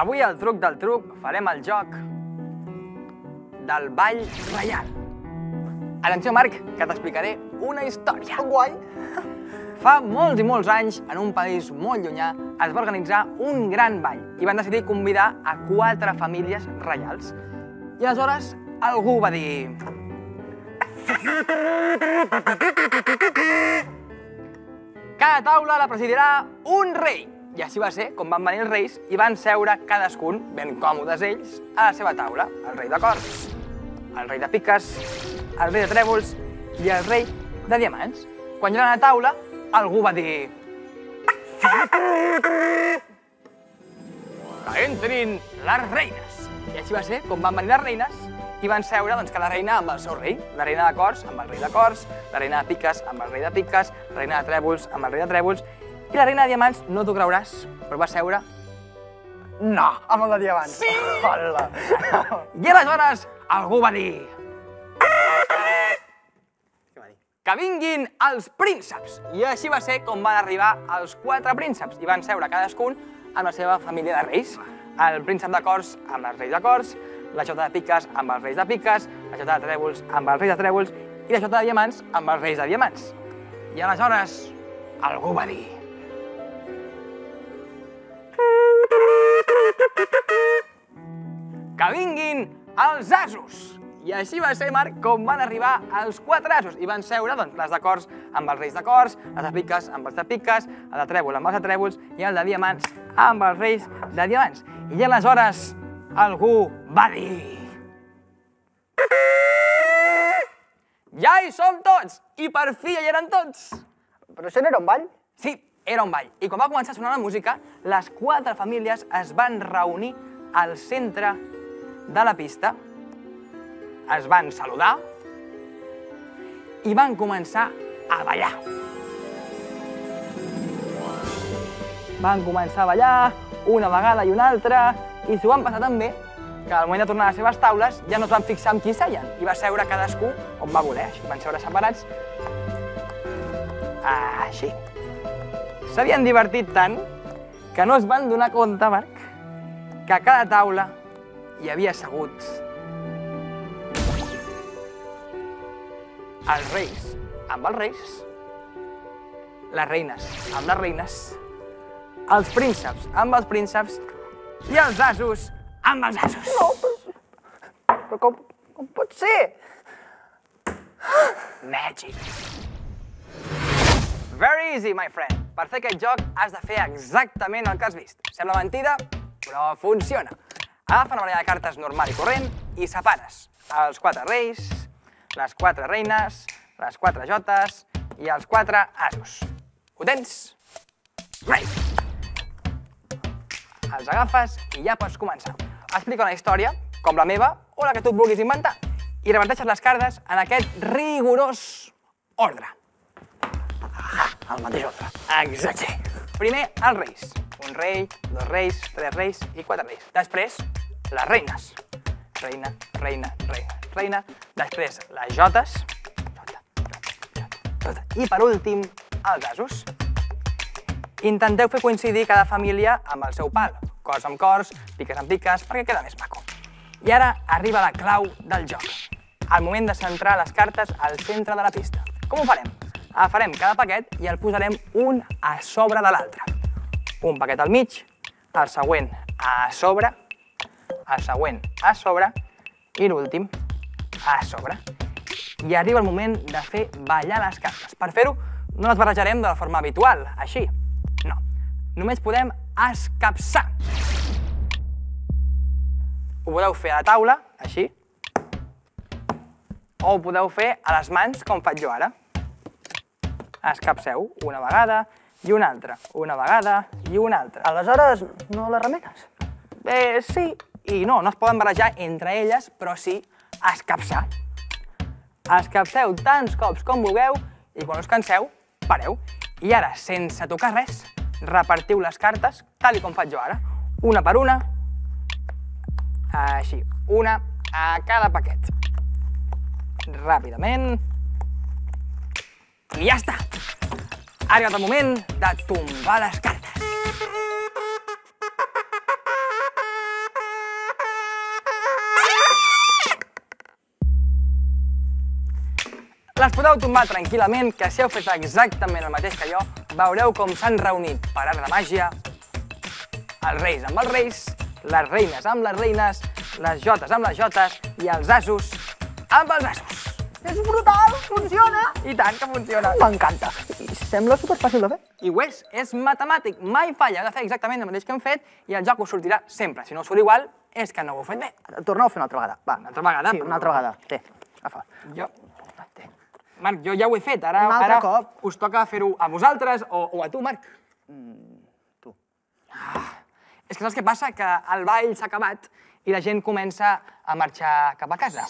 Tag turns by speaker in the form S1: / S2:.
S1: Avui al truc del truc farem el joc del ball reial. Atenció, Marc, que t'explicaré una història.
S2: Guai.
S1: Fa molts i molts anys, en un país molt llunyà, es va organitzar un gran ball i van decidir convidar a quatre famílies reials. I aleshores algú va dir... Cada taula la presidirà un rei. I així va ser com van venir els reis i van seure cadascun, ben còmodes ells, a la seva taula. El rei de cors, el rei de piques, el rei de trèvols i el rei de diamants. Quan eren a la taula, algú va dir... Que entrin les reines. I així va ser com van venir les reines i van seure doncs, cada reina amb el seu rei. La reina de cors amb el rei de cors, la reina de piques amb el rei de piques, la reina de trèvols amb el rei de trèvols, i la reina de diamants, no t'ho creuràs, però va seure...
S2: No, amb el de diamants.
S1: Sí!
S2: Hola.
S1: I aleshores algú va dir... Que vinguin els prínceps. I així va ser com van arribar els quatre prínceps i van seure cadascun amb la seva família de reis. El príncep de cors amb els reis de cors, la jota de piques amb els reis de piques, la jota de trèvols amb els reis de trèvols i la jota de diamants amb els reis de diamants. I aleshores algú va dir... Que vinguin els asos! I així va ser, Marc, com van arribar els quatre asos. I van seure, doncs, les de cors amb els reis de cors, les de piques amb els de piques, el de trèvol amb els de trèvols i el de diamants amb els reis de diamants. I aleshores algú va dir... Ja hi som tots! I per fi ja hi eren tots!
S2: Però això no era un ball?
S1: Sí, era un ball. I quan va començar a sonar la música, les quatre famílies es van reunir al centre de la pista, es van saludar i van començar a ballar. Van començar a ballar una vegada i una altra i s'ho van passar tan bé que al moment de tornar a les seves taules ja no es van fixar en qui seien i va seure cadascú on va voler. Així van seure separats. Així. S'havien divertit tant que no es van donar compte, Marc, que a cada taula hi havia asseguts els reis amb els reis, les reines amb les reines, els prínceps amb els prínceps i els asos amb els asos.
S2: No, però, però com, com pot ser?
S1: Magic. Very easy, my friend. Per fer aquest joc has de fer exactament el que has vist. Sembla mentida, però funciona. Agafa una baralla de cartes normal i corrent i separes els quatre reis, les quatre reines, les quatre jotes i els quatre asos. Ho tens? Great! Els agafes i ja pots començar. Explica una història, com la meva o la que tu vulguis inventar, i reparteixes les cartes en aquest rigorós ordre.
S2: El mateix ordre.
S1: Exacte. Primer, els reis. Un rei, dos reis, tres reis i quatre reis. Després, les reines. Reina, reina, reina, reina. Després, les jotes. Jota, jota, jota, jota. I per últim, els asos. Intenteu fer coincidir cada família amb el seu pal. Cors amb cors, piques amb piques, perquè queda més maco. I ara arriba la clau del joc. El moment de centrar les cartes al centre de la pista. Com ho farem? Agafarem cada paquet i el posarem un a sobre de l'altre. Un paquet al mig, el següent a sobre, el següent a sobre i l'últim a sobre. I arriba el moment de fer ballar les cartes. Per fer-ho, no les barrejarem de la forma habitual, així. No. Només podem escapçar. Ho podeu fer a la taula, així, o ho podeu fer a les mans, com faig jo ara. Escapceu una vegada i una altra, una vegada i una altra.
S2: Aleshores, no les remenes?
S1: Eh, sí i no, no es poden barrejar entre elles, però sí escapçar. Escapceu tants cops com vulgueu i quan us canseu, pareu. I ara, sense tocar res, repartiu les cartes, tal com faig jo ara. Una per una, així, una a cada paquet. Ràpidament. I ja està. Ha arribat el moment de tombar les cartes. Les podeu tombar tranquil·lament, que si heu fet exactament el mateix que jo, veureu com s'han reunit per art de màgia els reis amb els reis, les reines amb les reines, les jotes amb les jotes i els asos amb els asos.
S2: És brutal, funciona!
S1: I tant que funciona.
S2: M'encanta. Sembla superfàcil de fer.
S1: I ho és, és matemàtic, mai falla, de fer exactament el mateix que hem fet i el joc us sortirà sempre. Si no us surt igual, és que no ho heu fet bé.
S2: Torneu a fer una altra vegada. Va.
S1: Una altra vegada,
S2: Sí, una altra vegada. Té, agafa.
S1: Jo. Marc, jo ja ho he fet, ara,
S2: Un altre
S1: ara
S2: cop.
S1: us toca fer-ho a vosaltres o, o a tu, Marc.
S2: tu.
S1: És que saps què passa? Que el ball s'ha acabat i la gent comença a marxar cap a casa.